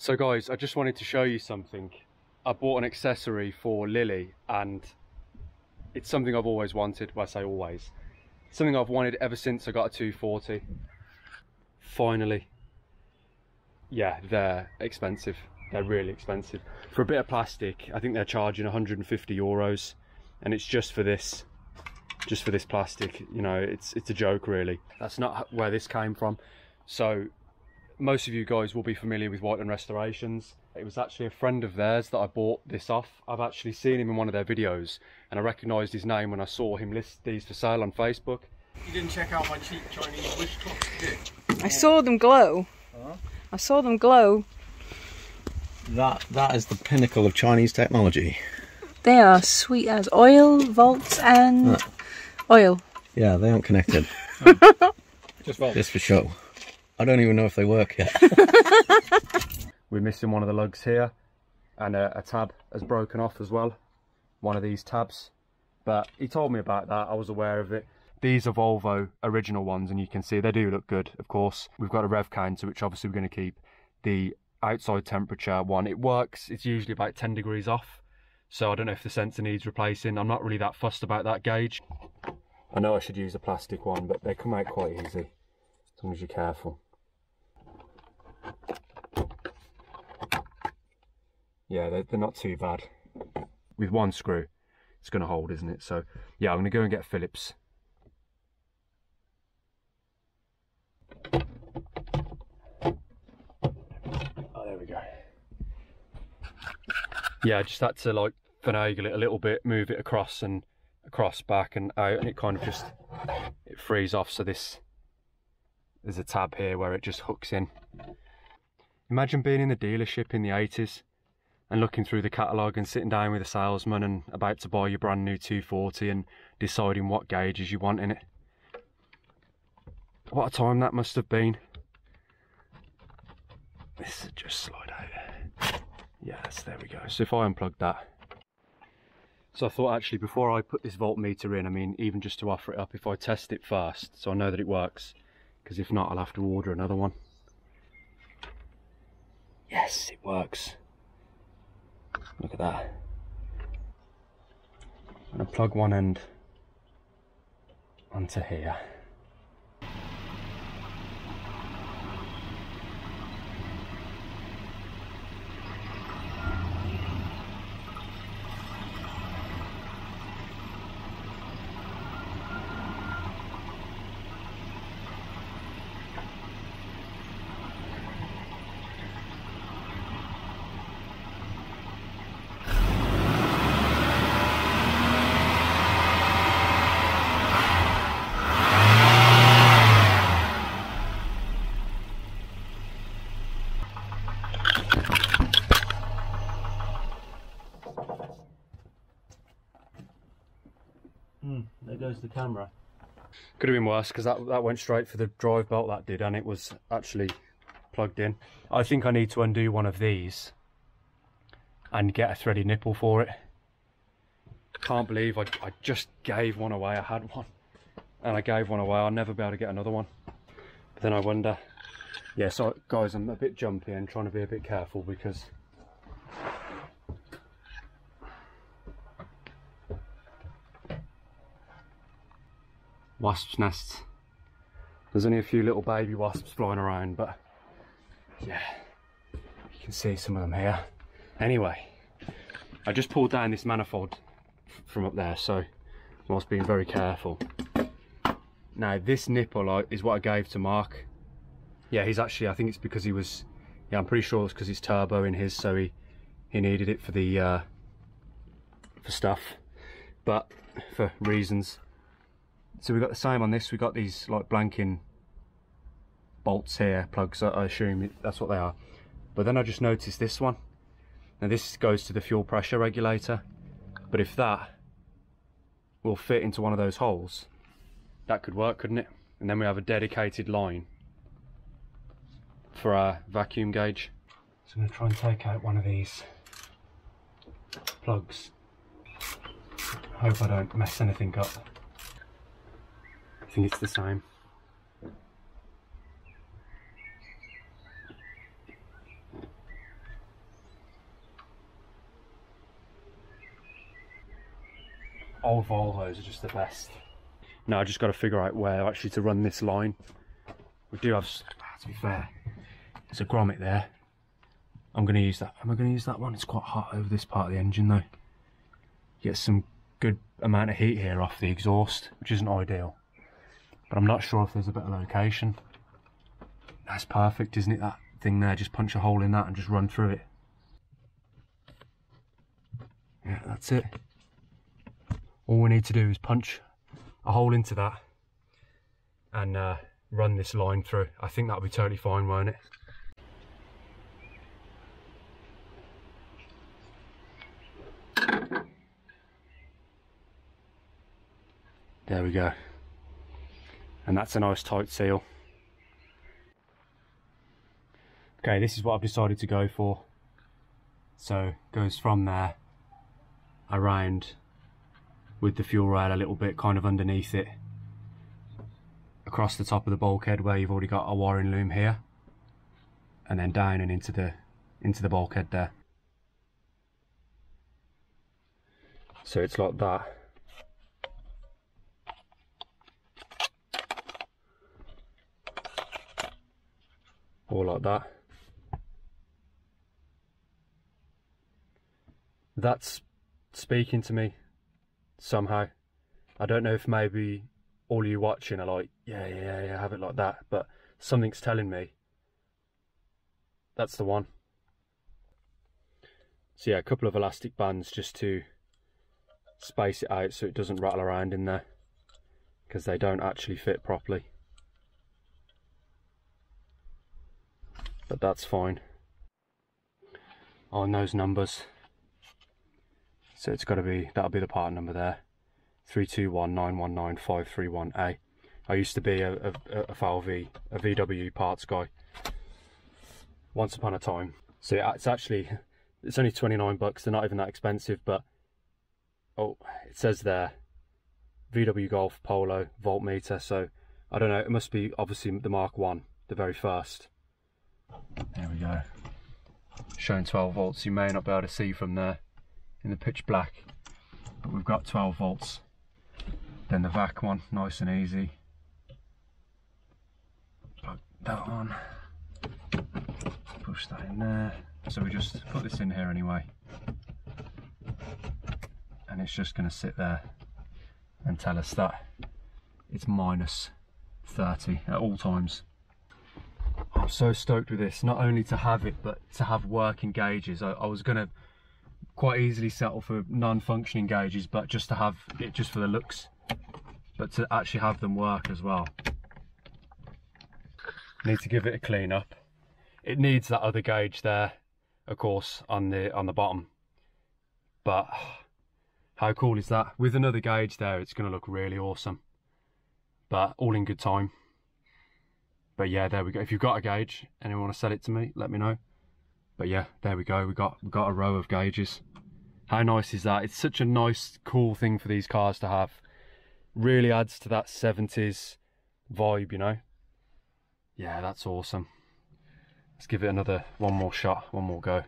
So guys, I just wanted to show you something. I bought an accessory for Lily and it's something I've always wanted, well I say always. Something I've wanted ever since I got a 240. Finally. Yeah, they're expensive. They're really expensive. For a bit of plastic, I think they're charging 150 euros and it's just for this just for this plastic you know it's it's a joke really that's not where this came from so most of you guys will be familiar with Whiteland Restorations. It was actually a friend of theirs that I bought this off. I've actually seen him in one of their videos and I recognised his name when I saw him list these for sale on Facebook. You didn't check out my cheap Chinese wish clocks, did I saw them glow. Huh? I saw them glow. That that is the pinnacle of Chinese technology. They are sweet as oil, volts, and Huh. oil. Yeah, they aren't connected. Just well. Just for show. I don't even know if they work yet. We're missing one of the lugs here and a, a tab has broken off as well. One of these tabs. But he told me about that, I was aware of it. These are Volvo original ones and you can see they do look good, of course. We've got a rev counter which obviously we're going to keep. The outside temperature one, it works, it's usually about 10 degrees off. So I don't know if the sensor needs replacing. I'm not really that fussed about that gauge. I know I should use a plastic one, but they come out quite easy, as long as you're careful. Yeah, they're, they're not too bad. With one screw, it's going to hold, isn't it? So, yeah, I'm going to go and get Phillips. Oh, there we go. Yeah, I just had to like finagle it a little bit, move it across and across, back and out, and it kind of just it frees off. So this there's a tab here where it just hooks in. Imagine being in the dealership in the 80s and looking through the catalogue and sitting down with a salesman and about to buy your brand new 240 and deciding what gauges you want in it. What a time that must have been. This is just slide out. Yes, there we go. So if I unplug that. So I thought actually before I put this voltmeter in, I mean even just to offer it up, if I test it first so I know that it works, because if not I'll have to order another one. Yes, it works. Look at that. I'm gonna plug one end onto here. There goes the camera. Could have been worse because that, that went straight for the drive belt that did and it was actually plugged in. I think I need to undo one of these and get a thready nipple for it. Can't believe I, I just gave one away. I had one and I gave one away. I'll never be able to get another one. But then I wonder. Yeah, so guys, I'm a bit jumpy and trying to be a bit careful because wasps nests. There's only a few little baby wasps flying around, but yeah, you can see some of them here. Anyway, I just pulled down this manifold from up there, so whilst being very careful. Now this nipple is what I gave to Mark. Yeah, he's actually, I think it's because he was, yeah, I'm pretty sure it's because it's turbo in his, so he, he needed it for the, uh, for stuff, but for reasons. So we've got the same on this, we've got these like blanking bolts here, plugs, I assume that's what they are. But then I just noticed this one. Now this goes to the fuel pressure regulator, but if that will fit into one of those holes, that could work, couldn't it? And then we have a dedicated line for our vacuum gauge. So I'm going to try and take out one of these plugs. Hope I don't mess anything up think it's the same. Old Volvos are just the best. Now I just got to figure out where actually to run this line. We do have, ah, to be fair, there's a grommet there. I'm going to use that. Am I going to use that one? It's quite hot over this part of the engine though. Get some good amount of heat here off the exhaust, which isn't ideal. But I'm not sure if there's a better location. That's perfect, isn't it? That thing there, just punch a hole in that and just run through it. Yeah, that's it. All we need to do is punch a hole into that and uh, run this line through. I think that'll be totally fine, won't it? There we go. And that's a nice tight seal. Okay, this is what I've decided to go for. So goes from there around with the fuel rail a little bit kind of underneath it across the top of the bulkhead where you've already got a wiring loom here and then down and into the into the bulkhead there so it's like that like that that's speaking to me somehow. I don't know if maybe all you watching are like, yeah, yeah, yeah, have it like that, but something's telling me that's the one. So yeah, a couple of elastic bands just to space it out so it doesn't rattle around in there because they don't actually fit properly. But that's fine. On those numbers, so it's got to be, that'll be the part number there. 321919531A. I used to be a, a, a a VW parts guy once upon a time. So it's actually, it's only 29 bucks. They're not even that expensive, but oh, it says there VW Golf Polo voltmeter. So I don't know, it must be obviously the Mark 1, the very first. There we go. Showing 12 volts. You may not be able to see from there in the pitch black but we've got 12 volts. Then the vac one nice and easy. Plug that on. Push that in there. So we just put this in here anyway. And it's just going to sit there and tell us that it's minus 30 at all times I'm so stoked with this not only to have it but to have working gauges I, I was to quite easily settle for non-functioning gauges but just to have it just for the looks but to actually have them work as well. Need to give it a clean up. It needs that other gauge there of course on the on the bottom. But how cool is that? With another gauge there it's going to look really awesome. But all in good time but yeah there we go. If you've got a gauge and you want to sell it to me let me know. But yeah there we go. We got we got a row of gauges. How nice is that? It's such a nice cool thing for these cars to have. Really adds to that 70s vibe you know? Yeah that's awesome. Let's give it another one more shot one more go